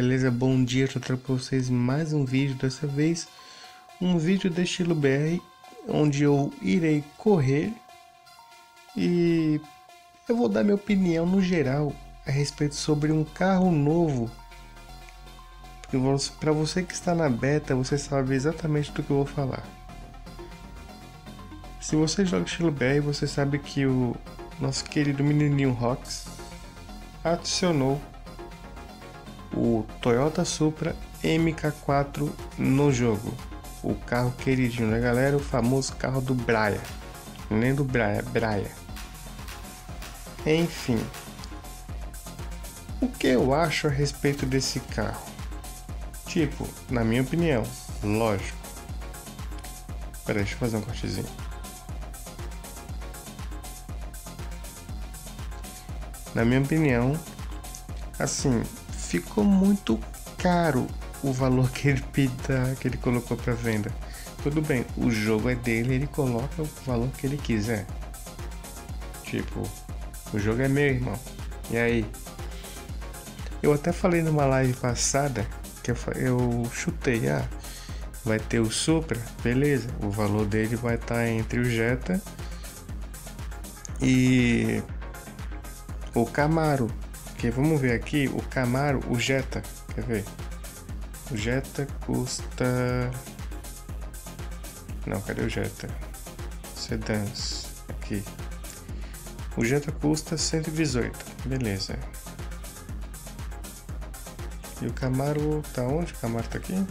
beleza? Bom dia, eu trago para vocês mais um vídeo, dessa vez um vídeo de estilo BR, onde eu irei correr e eu vou dar minha opinião no geral a respeito sobre um carro novo. Para você que está na beta, você sabe exatamente do que eu vou falar. Se você joga estilo BR, você sabe que o nosso querido menininho Rox adicionou o Toyota Supra MK4 no jogo. O carro queridinho da galera, o famoso carro do Braia. Nem do Braia, Braia. Enfim. O que eu acho a respeito desse carro? Tipo, na minha opinião, lógico. Peraí, deixa eu fazer um cortezinho. Na minha opinião, assim, ficou muito caro o valor que ele pida, que ele colocou para venda. Tudo bem, o jogo é dele, ele coloca o valor que ele quiser. Tipo, o jogo é meu, irmão. E aí? Eu até falei numa live passada que eu, eu chutei, ah, vai ter o Supra, beleza, o valor dele vai estar tá entre o Jetta e o Camaro. Que vamos ver aqui, o Camaro, o Jetta, quer ver? O Jetta custa Não, cadê o Jetta? Sedans, aqui. O Jetta custa 118, beleza. E o Camaro tá onde? O Camaro tá aqui?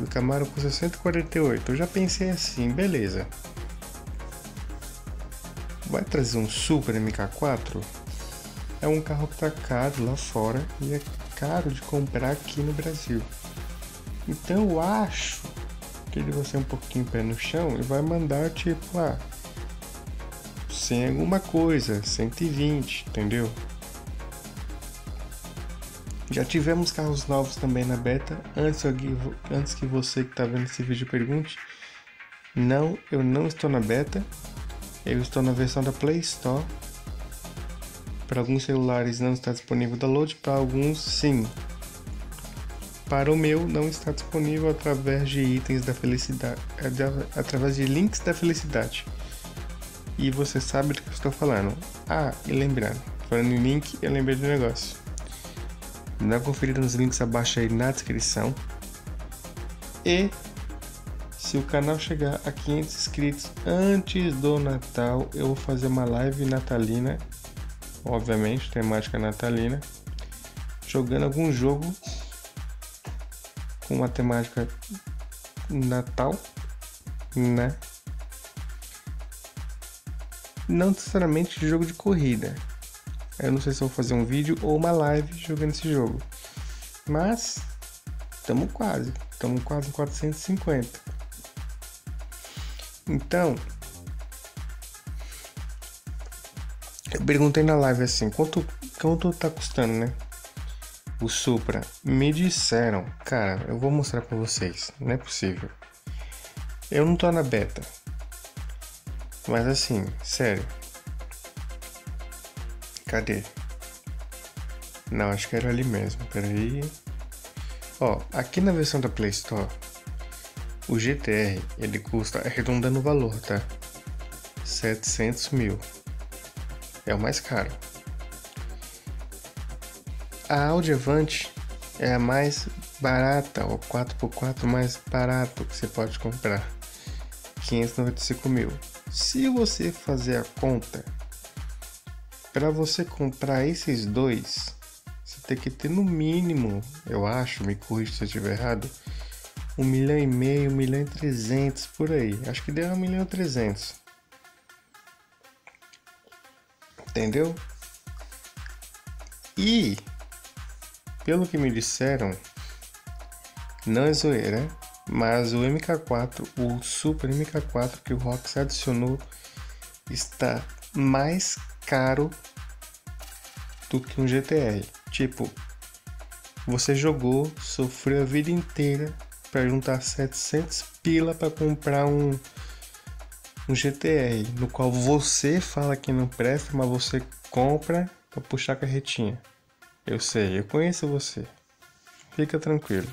O Camaro custa 148. Eu já pensei assim, beleza vai trazer um Super MK4? É um carro que está caro lá fora e é caro de comprar aqui no Brasil. Então eu acho que ele vai ser um pouquinho pé no chão e vai mandar tipo, ah, sem alguma coisa, 120, entendeu? Já tivemos carros novos também na beta. Antes, antes que você que está vendo esse vídeo pergunte, não, eu não estou na beta. Eu estou na versão da Play Store. Para alguns celulares não está disponível download, para alguns sim. Para o meu não está disponível através de itens da felicidade, é através de links da felicidade. E você sabe do que eu estou falando. Ah, e lembrando, falando em link, eu lembrei do negócio. Dá uma conferida nos links abaixo aí na descrição. E se o canal chegar a 500 inscritos antes do Natal, eu vou fazer uma live natalina, obviamente, temática natalina, jogando algum jogo com uma temática Natal, né? Não necessariamente jogo de corrida. Eu não sei se vou fazer um vídeo ou uma live jogando esse jogo. Mas estamos quase, estamos quase em 450. Então, perguntei na live assim, quanto, quanto tá custando, né? O Supra. Me disseram, cara, eu vou mostrar para vocês, não é possível. Eu não tô na beta. Mas assim, sério. Cadê? Não, acho que era ali mesmo. Peraí. Ó, aqui na versão da Play Store o GTR, ele custa, arredondando o valor, tá? 700 mil. É o mais caro. A Audi Avante é a mais barata, o 4x4 mais barato que você pode comprar. 595 mil. Se você fazer a conta, para você comprar esses dois, você tem que ter no mínimo, eu acho, me corrija se eu estiver errado, um milhão e meio, um milhão e trezentos, por aí. Acho que deu um milhão e trezentos. Entendeu? E, pelo que me disseram, não é zoeira, mas o MK4, o Super MK4 que o Rox adicionou, está mais caro do que um GTR. Tipo, você jogou, sofreu a vida inteira para juntar 700 pila para comprar um um GTR, no qual você fala que não presta, mas você compra para puxar a carretinha. Eu sei, eu conheço você. Fica tranquilo.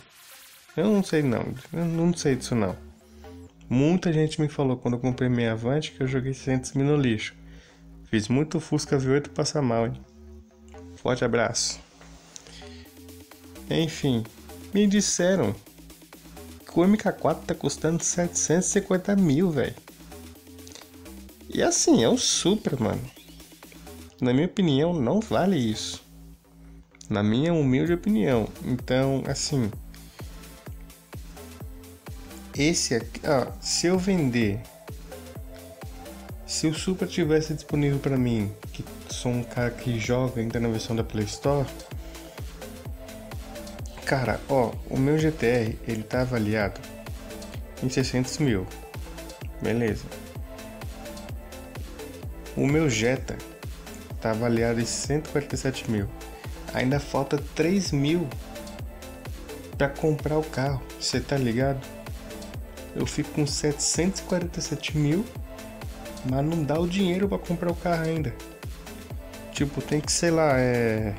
Eu não sei não, eu não sei disso não. Muita gente me falou quando eu comprei minha Avante que eu joguei 600 mil no lixo. Fiz muito Fusca V8 passar mal, hein? Forte abraço. Enfim, me disseram que o MK4 tá custando 750 mil, velho. E assim, é um super, mano. Na minha opinião, não vale isso. Na minha humilde opinião. Então, assim. Esse aqui, ó, se eu vender. Se o Super tivesse disponível para mim, que sou um cara que joga ainda na versão da Play Store. Cara, ó, o meu GTR ele tá avaliado em 600 mil. Beleza. O meu Jetta tá avaliado em 147 mil. Ainda falta 3 mil para comprar o carro. Você tá ligado? Eu fico com 747 mil, mas não dá o dinheiro para comprar o carro ainda. Tipo, tem que, sei lá, é.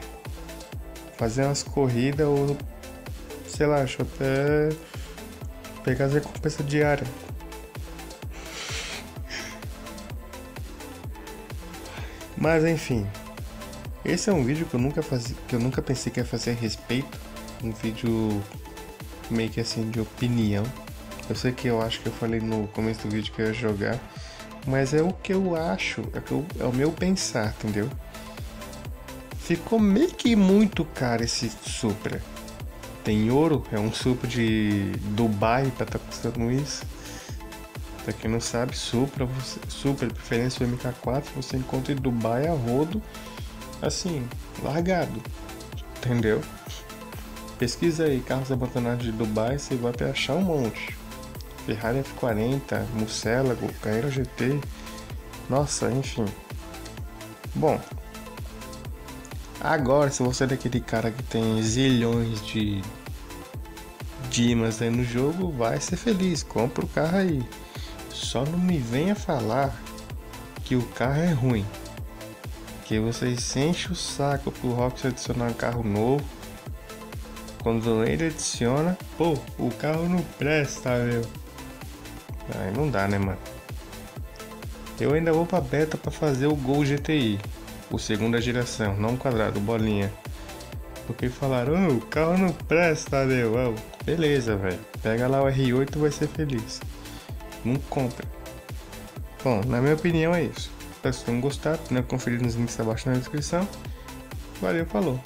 Fazer umas corridas ou. Sei lá, eu até. Pegar as recompensas diárias. Mas enfim, esse é um vídeo que eu nunca fazia, que eu nunca pensei que ia fazer a respeito, um vídeo meio que assim de opinião. Eu sei que eu acho que eu falei no começo do vídeo que eu ia jogar, mas é o que eu acho, é, que eu, é o meu pensar, entendeu? Ficou meio que muito caro esse Supra. Tem ouro, é um Supra de Dubai para estar tá custando isso. Pra quem não sabe, Supra, você, Supra, preferência o MK4, você encontra em Dubai a rodo, assim, largado. Entendeu? Pesquisa aí carros abandonados de Dubai, você vai achar um monte. Ferrari F40, Murcielago, Carrera GT. Nossa, enfim. Bom, agora se você é daquele cara que tem zilhões de dimas aí no jogo, vai ser feliz, compra o carro aí. Só não me venha falar que o carro é ruim. Que vocês enchem o saco pro Rox adicionar um carro novo. Quando ele adiciona, pô, o carro não presta, meu. Aí não dá, né, mano? Eu ainda vou pra beta para fazer o Gol GTI, o segunda geração, não quadrado, bolinha. Porque falaram, oh, o carro não presta, meu. Beleza, velho. Pega lá o R8 e vai ser feliz não compra. Bom, na minha opinião é isso. Espero que tenham gostado, né? Conferir nos links abaixo na descrição. Valeu, falou!